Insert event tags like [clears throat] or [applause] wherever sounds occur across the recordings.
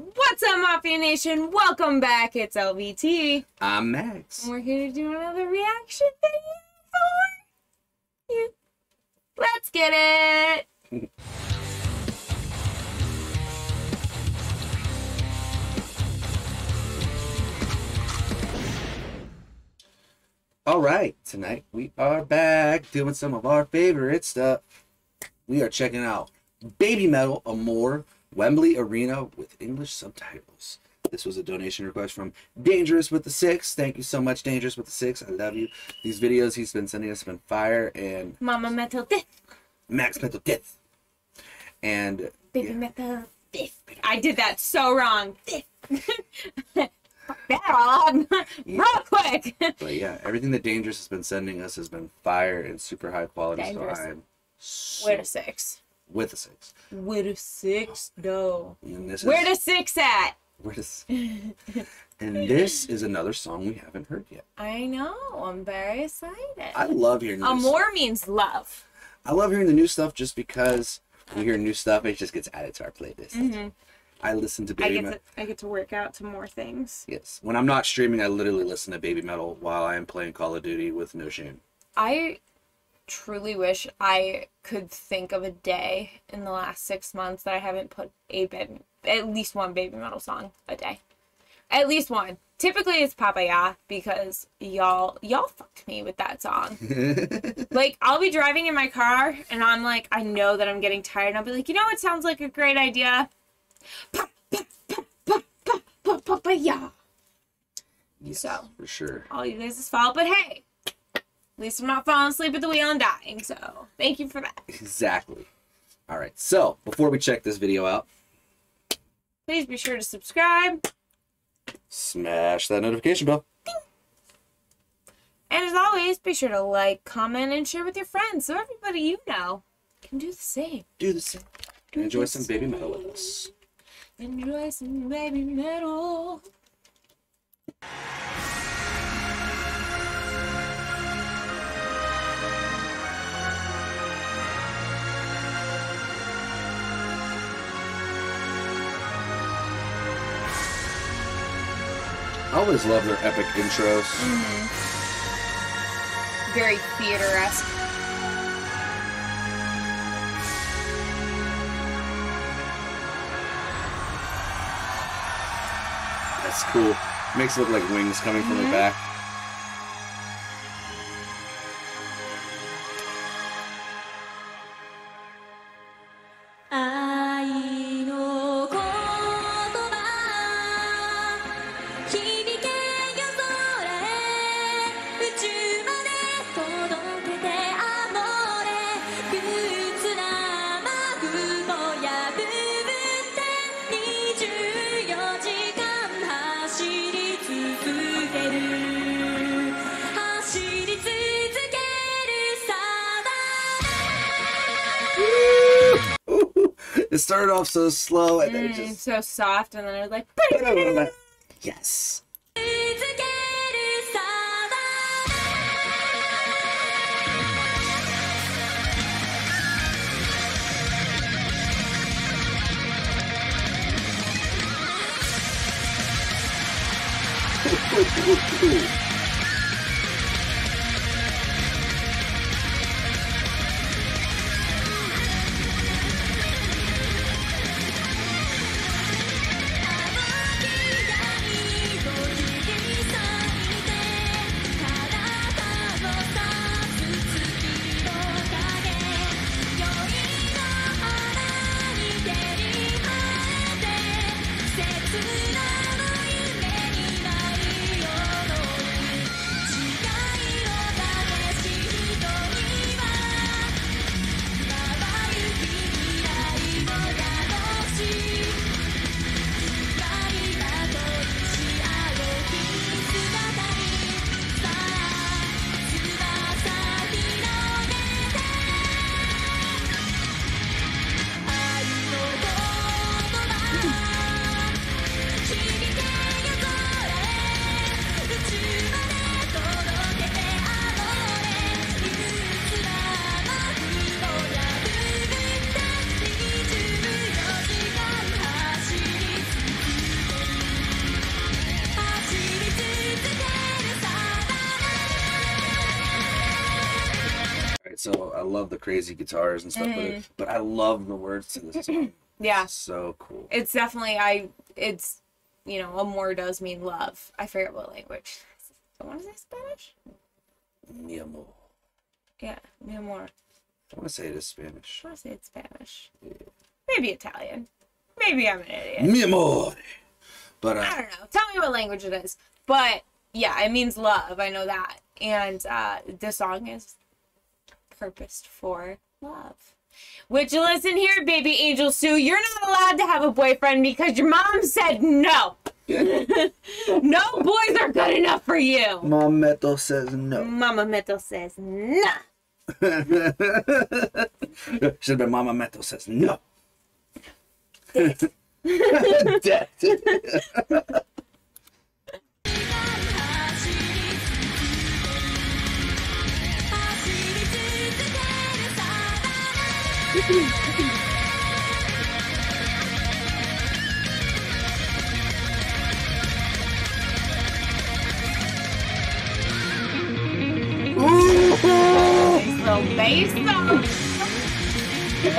What's up, Maffia Nation? Welcome back. It's LVT. I'm Magz. And we're here to do another reaction video for you. Let's get it. All right, tonight we are back doing some of our favorite stuff. We are checking out Babymetal Amore Wembley Arena with English subtitles. This was a donation request from Dangerous with the Six. Thank you so much, Dangerous with the Six. I love you. These videos he's been sending us have been fire and Mama Metal Death. Magz Metal Death. And Baby yeah, Metal Death. I did that so wrong. [laughs] That on. [laughs] Real quick. but yeah, everything that Dangerous has been sending us has been fire and super high quality. Dangerous. So I'm Where to six? With a six. With to six? No. And this Where is, to six at? Where does [laughs] and this is another song we haven't heard yet. I know. I'm very excited. I love hearing new Amor means love. I love hearing the new stuff just because we hear new stuff, it just gets added to our playlist. hmm I listen to I baby get metal. to I get to work out to more things. Yes, when I'm not streaming, I literally listen to Babymetal while I am playing Call of Duty with no shame. I truly wish I could think of a day in the last six months that I haven't put a baby, at least one Babymetal song a day. At least one. Typically it's Papaya because y'all y'all fucked me with that song. [laughs] like I'll be driving in my car and I'm like I know that I'm getting tired and I'll be like, you know what sounds like a great idea? Pa- pa- Papaya. yes, So. for sure. All you guys' is fault, but hey, least I'm not falling asleep at the wheel and dying. So thank you for that. Exactly. All right. So before we check this video out, Please be sure to subscribe. smash that notification bell. And as always, be sure to like, comment, and share with your friends so everybody you know can do the same. Do the same. And enjoy some Babymetal with us. Enjoy some Babymetal. Always love their epic intros. Very theater esque. That's cool. Makes it look like wings coming from the Mhm. back. " it started off so slow and then it Mm, just so soft, and then I was like. yes. [laughs] love the crazy guitars and stuff. With it, but I love the words to this song. [clears throat] Yeah. so cool. It's definitely I. It's you know, amor does mean love. I forget what language. I want to say Spanish. Mi amor. Yeah, mi amor. I want to say it is Spanish. I want to say it's Spanish. Maybe Italian. Maybe I'm an idiot. Mi amor. But I uh, don't know. Tell me what language it is. But yeah, it means love. I know that. And uh, the song is purposed for love. Which, listen here, baby Angel Su, you're not allowed to have a boyfriend because your mom said no. [laughs] no boys are good enough for you. Mom Metal says no. Mama Metal says nah. [laughs] Should have been Mama Metal says no. Death. [laughs] 走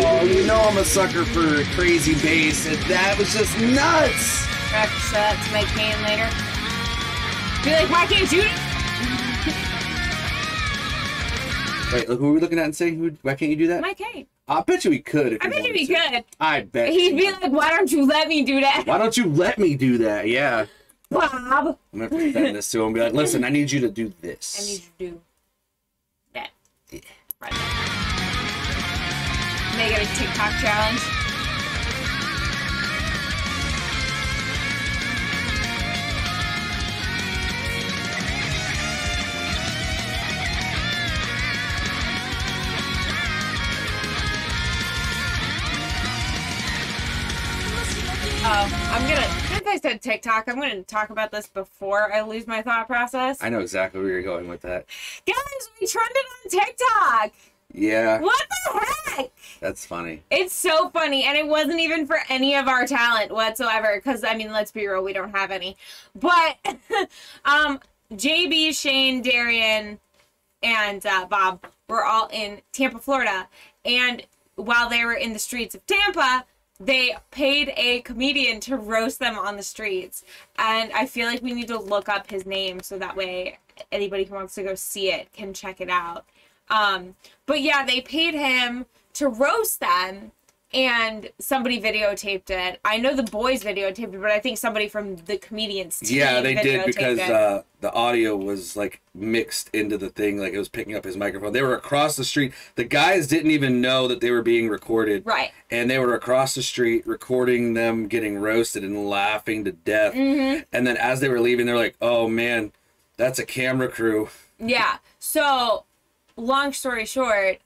Oh, you know I'm a sucker for crazy bass, and that was just nuts. Extra that to my cane later. Be like, why can't you? Wait, who are we looking at and saying, who, why can't you do that? My cane. I bet you he could. If I bet you he to. could. I bet. He'd be would. like, why don't you let me do that? Why don't you let me do that? Yeah. Bob. I'm gonna present this to him and be like, listen, I need you to do this. I need you to do that. Yeah. Right. Make it a TikTok challenge. Oh, I'm gonna. Since I said TikTok, I'm gonna talk about this before I lose my thought process. I know exactly where you're going with that. Guys, we trended on TikTok. Yeah, What the heck? that's funny. It's so funny, and it wasn't even for any of our talent whatsoever. Because I mean, let's be real, we don't have any. But [laughs] um, JB, Shane, Darian, and uh, Bob were all in Tampa, Florida, and while they were in the streets of Tampa. They paid a comedian to roast them on the streets. And I feel like we need to look up his name so that way anybody who wants to go see it can check it out. Um, but yeah, they paid him to roast them, and somebody videotaped it. I know the boys videotaped it, but I think somebody from the comedians team Yeah, they did because it. uh, the audio was like mixed into the thing, like it was picking up his microphone. They were across the street. The guys didn't even know that they were being recorded. right. and they were across the street recording them getting roasted and laughing to death. Mm-hmm. And then as they were leaving, they're like, "Oh man, that's a camera crew." Yeah. So, long story short,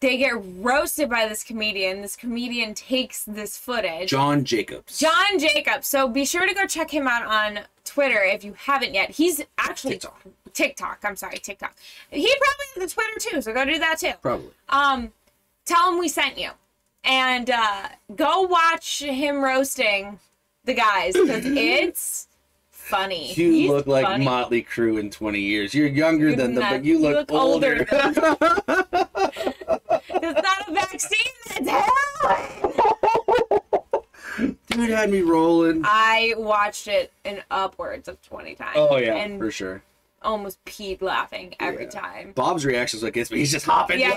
they get roasted by this comedian. This comedian takes this footage. John Jacobs. John Jacobs. So be sure to go check him out on Twitter if you haven't yet. He's actually TikTok. TikTok. I'm sorry, TikTok. He probably has a Twitter too, so go do that too. Probably. Um, tell him we sent you, and uh, go watch him roasting the guys because [clears throat] it's funny. You He's look like funny. Motley Crue in 20 years. You're younger You're than them, not- but you you look, look older older. [laughs] It's not a vaccine. That's heroin. [laughs] Dude had me rolling. I watched it in upwards of 20 times. Oh yeah, and for sure. almost peed laughing every Yeah. time. Bob's reactions like this, but he's just hopping. Yeah,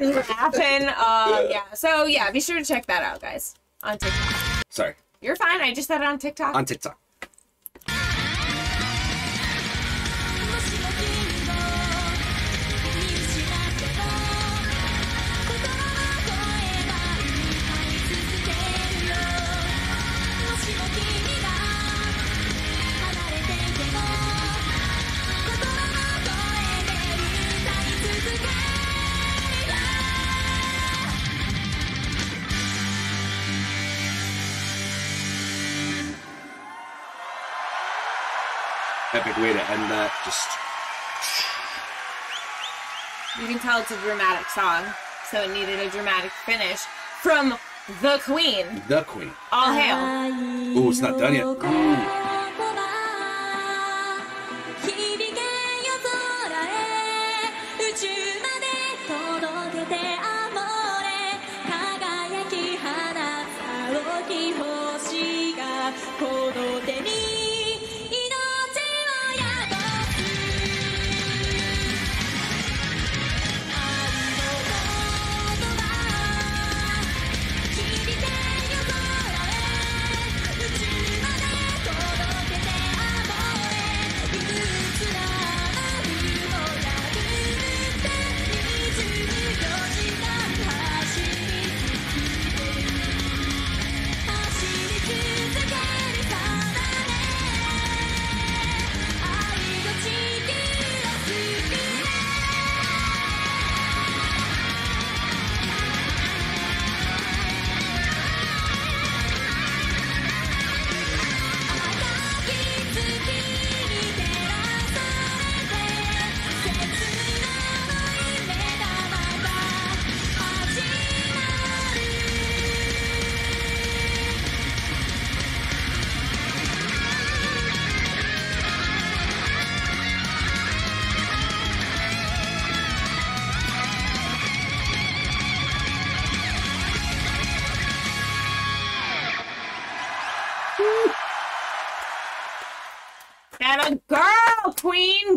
laughing. Uh, [laughs] yeah. So yeah, be sure to check that out, guys, on TikTok. Sorry, You're fine. I just said it on TikTok. on TikTok. Epic way to end that. Just You can tell it's a dramatic song, so it needed a dramatic finish from the Queen. the queen. All hail. Oh, it's not done yet. Ooh.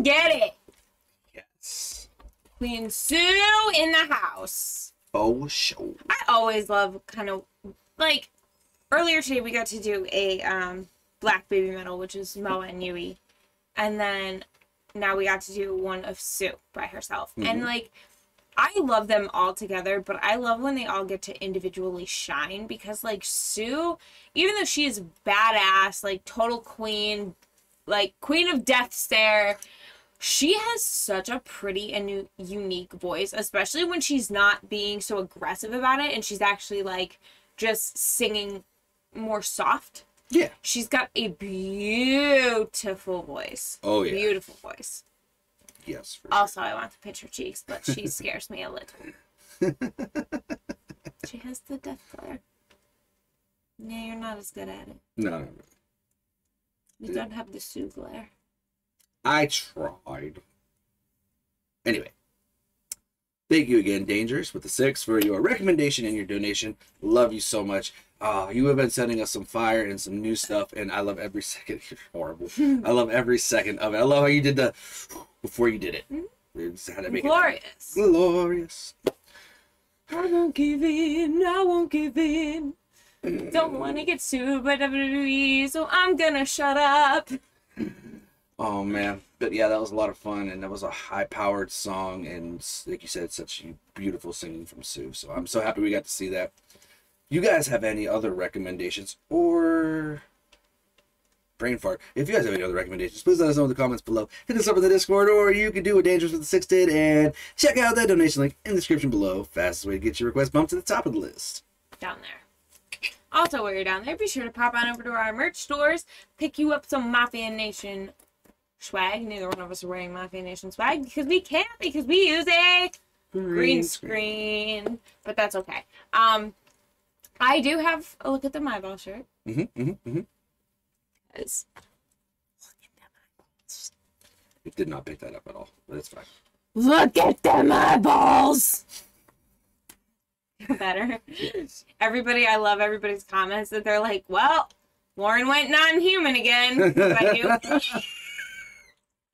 Get it. Yes. Queen Su in the house. Oh, show. I always love kind of like earlier today we got to do a um Black Babymetal, which is Moa and Yui. And then now we got to do one of Su by herself. And Mhm. like I love them all together, but I love when they all get to individually shine because like Su, even though she is badass, like total queen, like queen of death stare, she has such a pretty and unique voice, especially when she's not being so aggressive about it and she's actually like just singing more soft. Yeah. She's got a beautiful voice. Oh, yeah. Beautiful voice. Yes. Also, I want to pinch her cheeks, but she [laughs] scares me a little. [laughs] she has the death glare. Yeah, you're not as good at it. No. You don't have the Su glare. I tried. Anyway. Thank you again, Dangerous, with the six for your recommendation and your donation. Love you so much. Uh, you have been sending us some fire and some new stuff, and I love every [laughs] second. You're horrible. I love every second of it. I love how you did the [sighs] before you did it. You just had to make Glorious. it glorious. I won't give in. I won't give in. Don't want to get sued by WWE, so I'm gonna shut up. Oh man, but yeah, that was a lot of fun, and that was a high-powered song, and like you said, such beautiful singing from Su. So I'm so happy we got to see that. You guys have any other recommendations or brain fart? If you guys have any other recommendations, please let us know in the comments below. Hit us up in the Discord, or you can do what Dangerous with the Six did and check out that donation link in the description below. Fastest way to get your request bumped to the top of the list. Down there. Also, while you're down there, be sure to pop on over to our merch stores, pick you up some Maffia Nation swag. Neither one of us are wearing Maffia Nation swag because we can't because we use a green screen. But that's okay. Um, I do have a look at the my ball shirt. Mm-hmm, mm-hmm, mm-hmm. It did not pick that up at all, but it's fine. Look at them eyeballs. [laughs] Better. Yes. Everybody, I love everybody's comments that they're like, "Well, Lauren went non-human again." [laughs]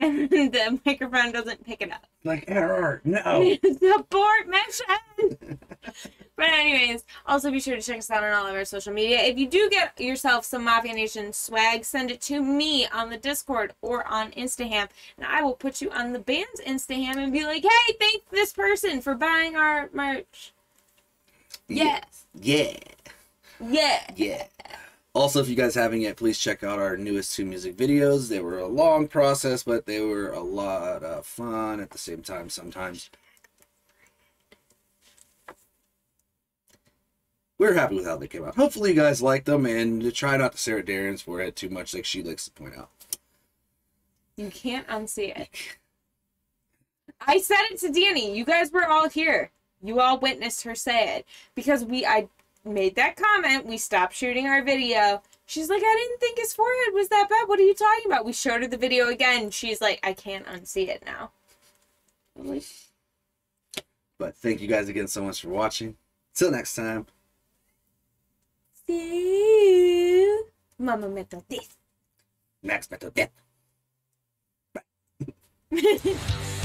But I do. and [laughs] the microphone doesn't pick it up. Like error, no. [laughs] Support mission. [laughs] but anyways, also be sure to check us out on all of our social media. If you do get yourself some Maffia Nation swag, send it to me on the Discord or on Instaham, and I will put you on the band's Instaham and be like, "Hey, thank this person for buying our merch." Yes. Yeah. Yeah. Yeah. Also, if you guys haven't yet, please check out our newest two music videos. They were a long process, but they were a lot of fun at the same time sometimes. We're happy with how they came out. Hopefully, you guys like them and try not to stare at Darren's forehead too much, like she likes to point out. You can't unsee it. I said it to Danny. You guys were all here. You all witnessed her say it because we I made that comment, we stopped shooting our video. She's like, I didn't think his forehead was that bad. What are you talking about? We showed her the video again. She's like, I can't unsee it now. But thank you guys again so much for watching. Till next time. See you. Mama Metal this. Magz Metal death. Bye. [laughs]